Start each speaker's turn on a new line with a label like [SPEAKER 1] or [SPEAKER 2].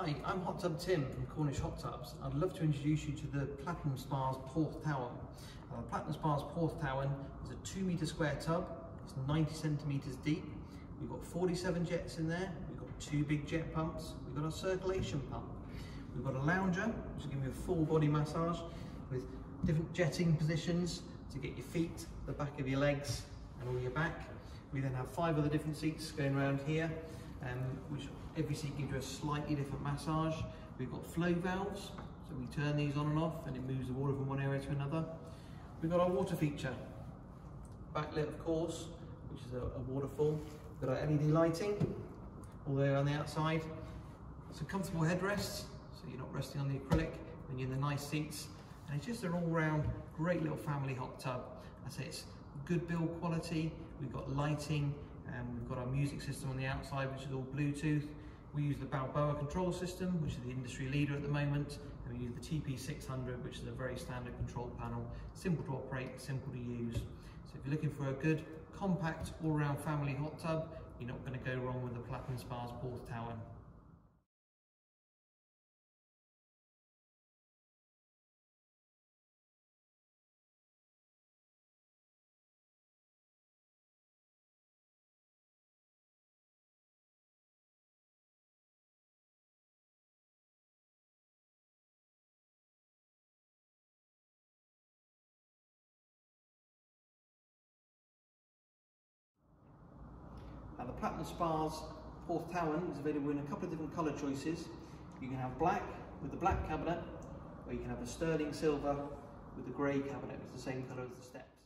[SPEAKER 1] Hi, I'm Hot Tub Tim from Cornish Hot Tubs. I'd love to introduce you to the Platinum Spas Porth Towan. the Platinum Spas Porth Towan is a two metre square tub. It's 90 centimetres deep. We've got 47 jets in there. We've got two big jet pumps. We've got a circulation pump. We've got a lounger, which will give you a full body massage with different jetting positions to get your feet, the back of your legs and all your back. We then have five other different seats going around here um, which every seat gives you a slightly different massage. We've got flow valves, so we turn these on and off and it moves the water from one area to another. We've got our water feature, backlit of course, which is a, a waterfall. We've got our LED lighting, all there on the outside. Some comfortable headrests, so you're not resting on the acrylic when you're in the nice seats. And it's just an all-round great little family hot tub. I say it's good build quality, we've got lighting, and we've got our music system on the outside, which is all Bluetooth. We use the Balboa control system, which is the industry leader at the moment. And we use the TP600, which is a very standard control panel. Simple to operate, simple to use. So if you're looking for a good, compact, all-round family hot tub, you're not going to go wrong with the Platinum Spas Porth Towan. Platinum Spas Porth Towan is available in a couple of different colour choices. You can have black with the black cabinet, or you can have a sterling silver with the grey cabinet, it's the same colour as the steps.